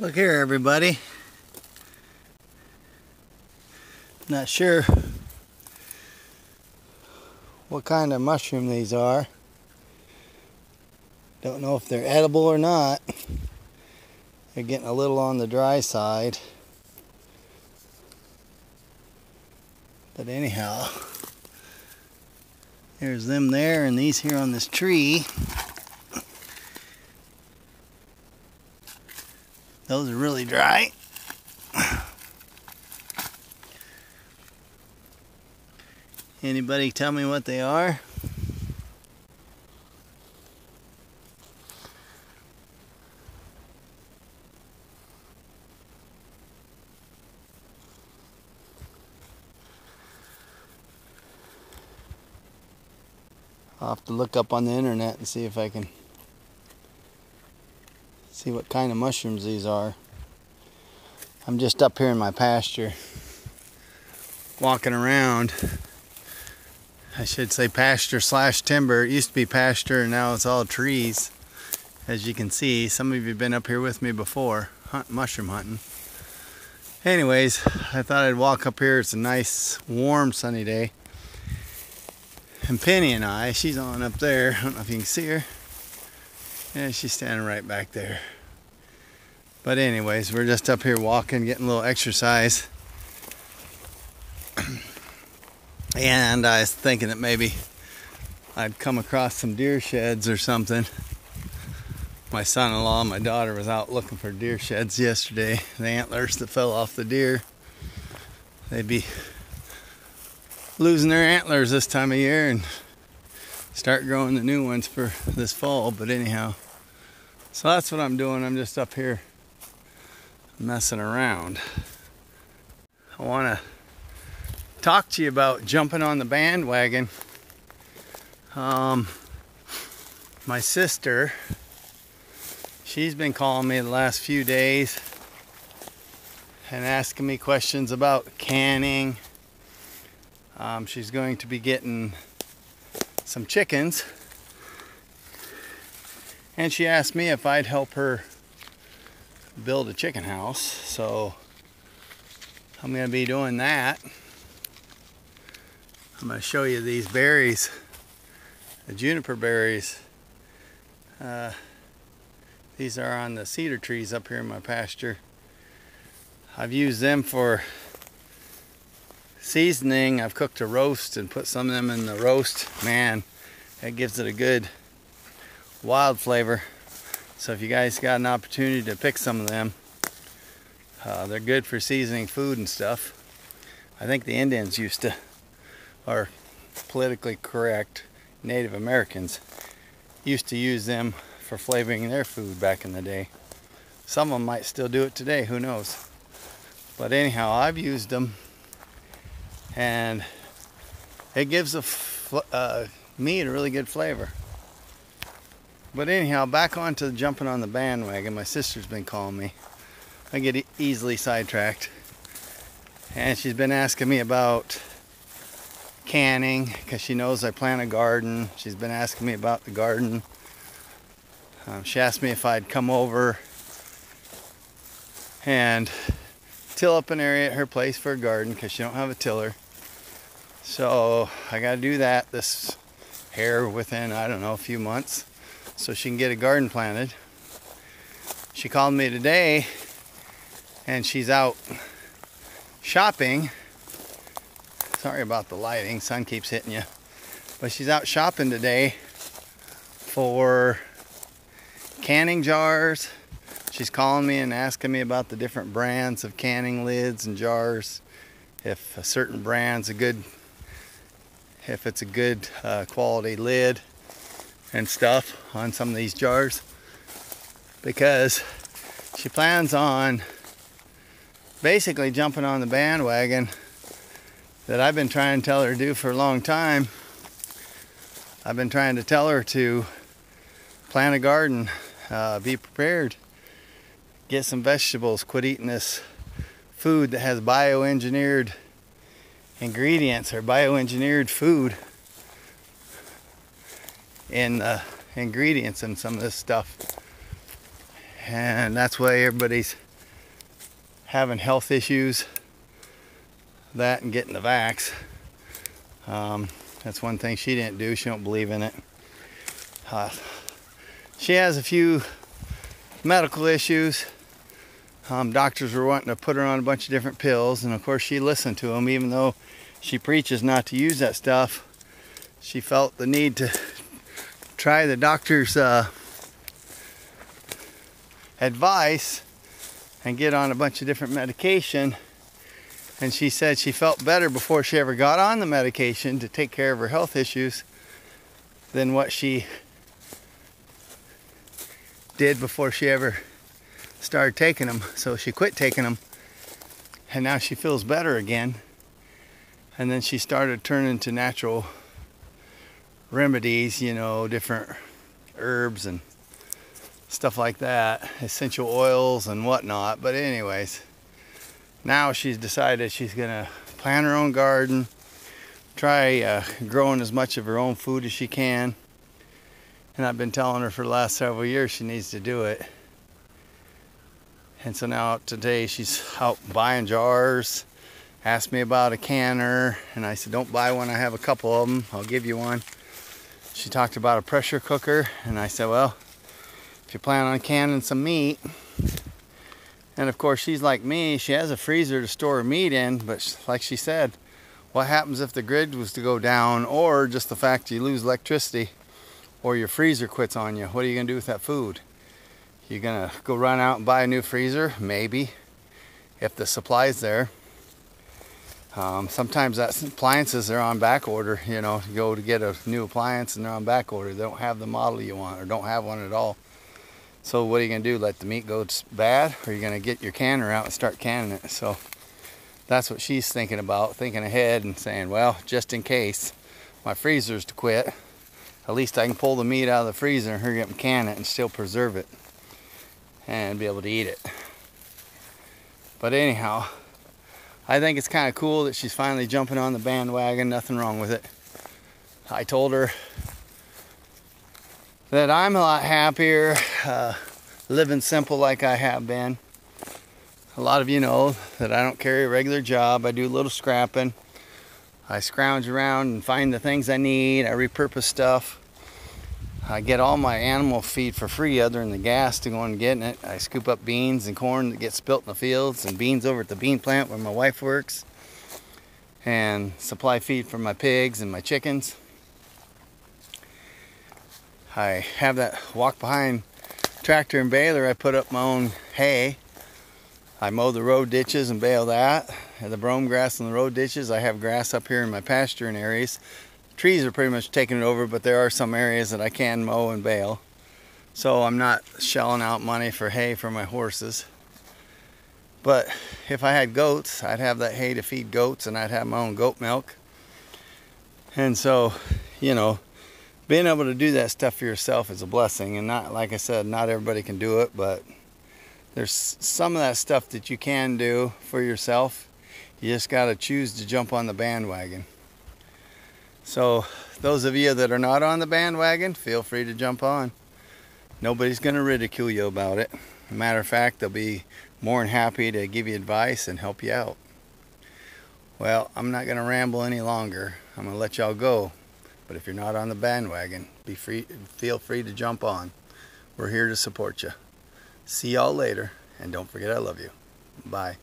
Look here, everybody. Not sure what kind of mushroom these are. Don't know if they're edible or not. They're getting a little on the dry side. But anyhow, there's them there and these here on this tree. Those are really dry. Anybody tell me what they are? I'll have to look up on the internet and see if I can see what kind of mushrooms these are. I'm just up here in my pasture walking around. I should say pasture slash timber. It used to be pasture and now it's all trees. As you can see, some of you have been up here with me before, hunt, mushroom hunting. Anyways, I thought I'd walk up here. It's a nice, warm, sunny day. And Penny and I, she's on up there. I don't know if you can see her. Yeah, she's standing right back there. But anyways, we're just up here walking, getting a little exercise. and I was thinking that maybe I'd come across some deer sheds or something. My son-in-law and my daughter was out looking for deer sheds yesterday. The antlers that fell off the deer. They'd be losing their antlers this time of year and start growing the new ones for this fall. But anyhow, so that's what I'm doing. I'm just up here messing around. I want to talk to you about jumping on the bandwagon. Um, my sister, she's been calling me the last few days and asking me questions about canning um, she's going to be getting some chickens. And she asked me if I'd help her build a chicken house. So I'm going to be doing that. I'm going to show you these berries, the juniper berries. Uh, these are on the cedar trees up here in my pasture. I've used them for seasoning. I've cooked a roast and put some of them in the roast. Man, that gives it a good wild flavor. So if you guys got an opportunity to pick some of them, uh, they're good for seasoning food and stuff. I think the Indians used to, or politically correct Native Americans, used to use them for flavoring their food back in the day. Some of them might still do it today, who knows. But anyhow, I've used them and it gives the uh, meat a really good flavor. But anyhow, back on to jumping on the bandwagon. My sister's been calling me. I get easily sidetracked. And she's been asking me about canning because she knows I plant a garden. She's been asking me about the garden. Um, she asked me if I'd come over and till up an area at her place for a garden because she don't have a tiller. So I got to do that this here within, I don't know, a few months so she can get a garden planted. She called me today and she's out shopping. Sorry about the lighting, sun keeps hitting you. But she's out shopping today for canning jars. She's calling me and asking me about the different brands of canning lids and jars. If a certain brand's a good if it's a good uh, quality lid and stuff on some of these jars because she plans on basically jumping on the bandwagon that I've been trying to tell her to do for a long time. I've been trying to tell her to plant a garden, uh, be prepared, get some vegetables, quit eating this food that has bioengineered ingredients or bioengineered food in the ingredients in some of this stuff. And that's why everybody's having health issues, that and getting the vax. Um, that's one thing she didn't do. She don't believe in it. Uh, she has a few medical issues. Um, doctors were wanting to put her on a bunch of different pills, and of course she listened to them, even though she preaches not to use that stuff. She felt the need to try the doctor's uh, advice and get on a bunch of different medication. And she said she felt better before she ever got on the medication to take care of her health issues than what she did before she ever started taking them. So she quit taking them. And now she feels better again. And then she started turning to natural remedies, you know, different herbs and stuff like that, essential oils and whatnot. But anyways, now she's decided she's gonna plant her own garden, try uh, growing as much of her own food as she can. And I've been telling her for the last several years she needs to do it. And so now today she's out buying jars, asked me about a canner, and I said, don't buy one, I have a couple of them, I'll give you one. She talked about a pressure cooker, and I said, well, if you plan on canning some meat, and of course she's like me, she has a freezer to store her meat in, but like she said, what happens if the grid was to go down or just the fact you lose electricity or your freezer quits on you? What are you gonna do with that food? You're gonna go run out and buy a new freezer? Maybe, if the supply's there. Um, sometimes that appliances are on back order. You know, you go to get a new appliance and they're on back order. They don't have the model you want or don't have one at all. So what are you gonna do? Let the meat go bad, or are you gonna get your canner out and start canning it? So that's what she's thinking about, thinking ahead and saying, well, just in case my freezer's to quit, at least I can pull the meat out of the freezer and hurry up and can it and still preserve it and be able to eat it. But anyhow, I think it's kind of cool that she's finally jumping on the bandwagon. Nothing wrong with it. I told her that I'm a lot happier uh, living simple like I have been. A lot of you know that I don't carry a regular job. I do a little scrapping. I scrounge around and find the things I need. I repurpose stuff. I get all my animal feed for free other than the gas to go and getting it. I scoop up beans and corn that get spilt in the fields and beans over at the bean plant where my wife works and supply feed for my pigs and my chickens. I have that walk behind tractor and baler. I put up my own hay. I mow the road ditches and bale that. And the brome grass in the road ditches. I have grass up here in my pasturing areas. Trees are pretty much taking it over, but there are some areas that I can mow and bale. So I'm not shelling out money for hay for my horses. But if I had goats, I'd have that hay to feed goats and I'd have my own goat milk. And so, you know, being able to do that stuff for yourself is a blessing and not like i said not everybody can do it but there's some of that stuff that you can do for yourself you just got to choose to jump on the bandwagon so those of you that are not on the bandwagon feel free to jump on nobody's going to ridicule you about it matter of fact they'll be more than happy to give you advice and help you out well i'm not going to ramble any longer i'm going to let y'all go but if you're not on the bandwagon, be free, feel free to jump on. We're here to support you. See y'all later, and don't forget I love you. Bye.